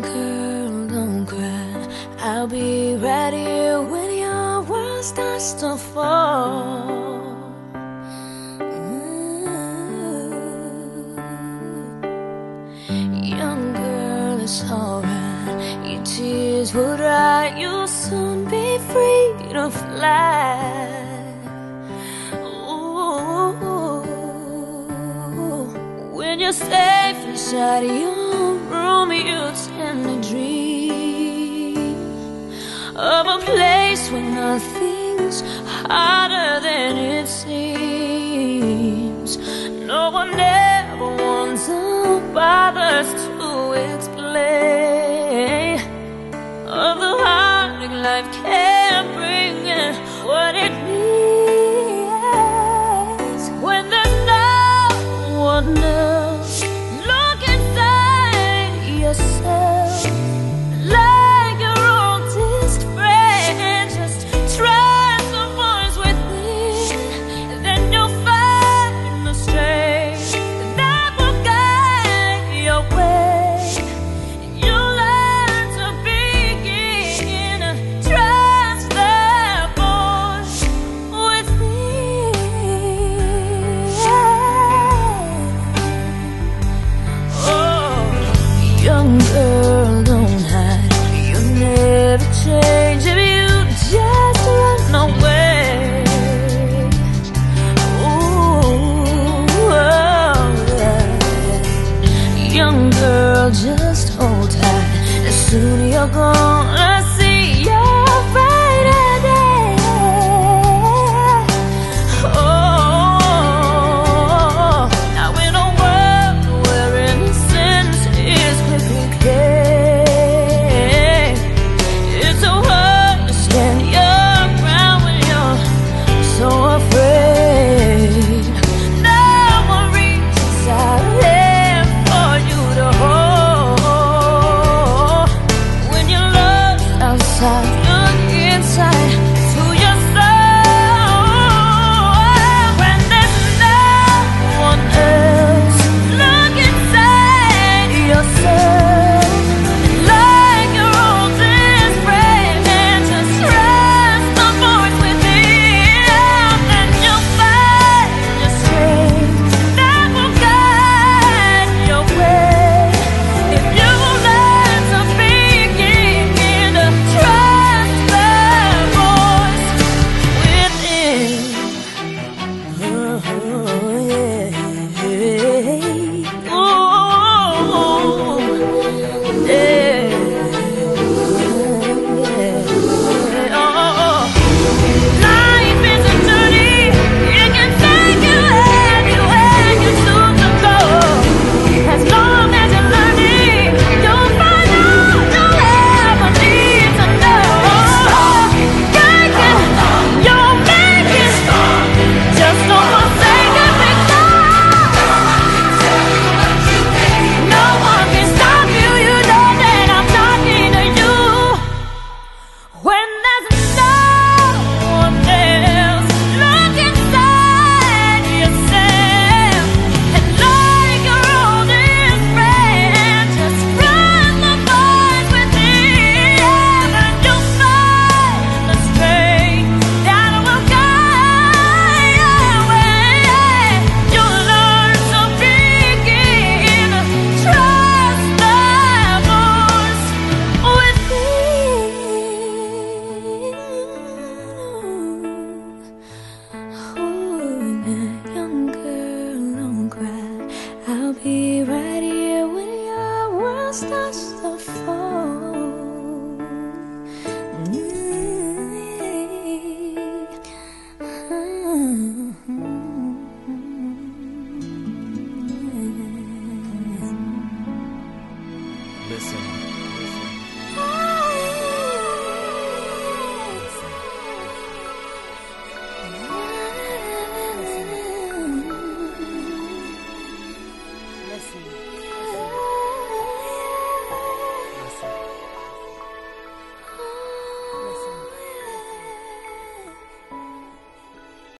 Don't cry. I'll be here when your world starts to fall. Ooh. Young girl, it's alright. Your tears will dry. You'll soon be free to fly. Ooh. When you're safe inside your room, when nothing's harder than it seems. No one ever wants or bothers to explain. Of the heartache life just hold tight. As soon you're gone. Yeah.